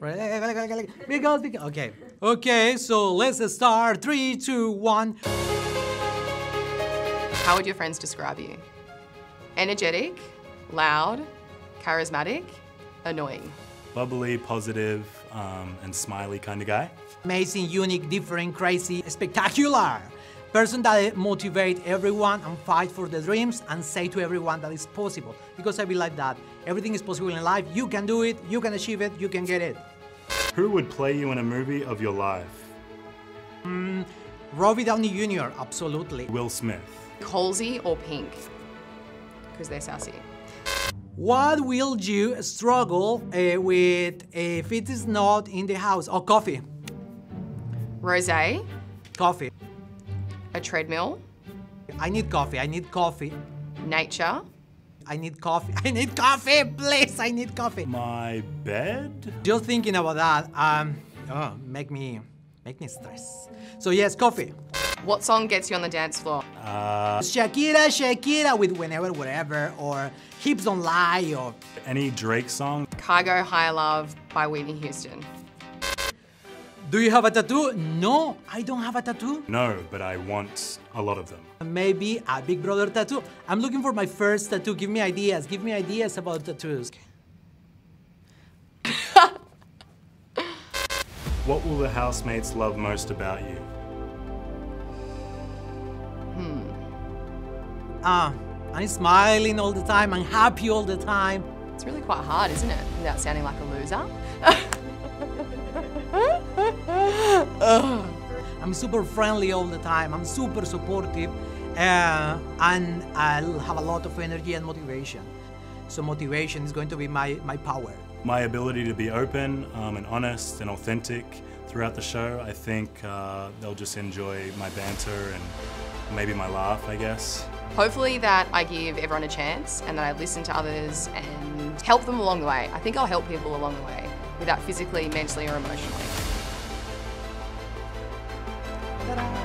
Right? Because, because, okay. Okay, so let's start. Three, two, one. How would your friends describe you? Energetic, loud, charismatic, annoying. Bubbly, positive, um, and smiley kind of guy. Amazing, unique, different, crazy, spectacular. Person that motivate everyone and fight for the dreams and say to everyone that it's possible. Because I believe that everything is possible in life. You can do it, you can achieve it, you can get it. Who would play you in a movie of your life? Robbie Downey Jr., absolutely. Will Smith. Halsey or Pink? Because they're sassy. What will you struggle uh, with if it is not in the house? Oh, coffee. Rosé, Coffee. A treadmill, I need coffee. I need coffee. nature, I need coffee. I need coffee, please. I need coffee. My bed? Just thinking about that, um, oh, make me, make me stress. So yes, coffee. What song gets you on the dance floor? Uh, Shakira, Shakira with whenever, whatever, or hips don't lie, or any Drake song? Cargo High Love by Whitney Houston. Do you have a tattoo? No, I don't have a tattoo. No, but I want a lot of them. Maybe a Big Brother tattoo. I'm looking for my first tattoo. Give me ideas. Give me ideas about tattoos. What will the housemates love most about you? Hmm. Ah, I'm smiling all the time. I'm happy all the time. It's really quite hard, isn't it? Without sounding like a loser. I'm super friendly all the time. I'm super supportive, uh, and I'll have a lot of energy and motivation. So motivation is going to be my, my power. My ability to be open um, and honest and authentic throughout the show. I think uh, they'll just enjoy my banter and maybe my laugh, I guess. Hopefully that I give everyone a chance and that I listen to others and help them along the way. I think I'll help people along the way, without physically, mentally or emotionally. Ta-da!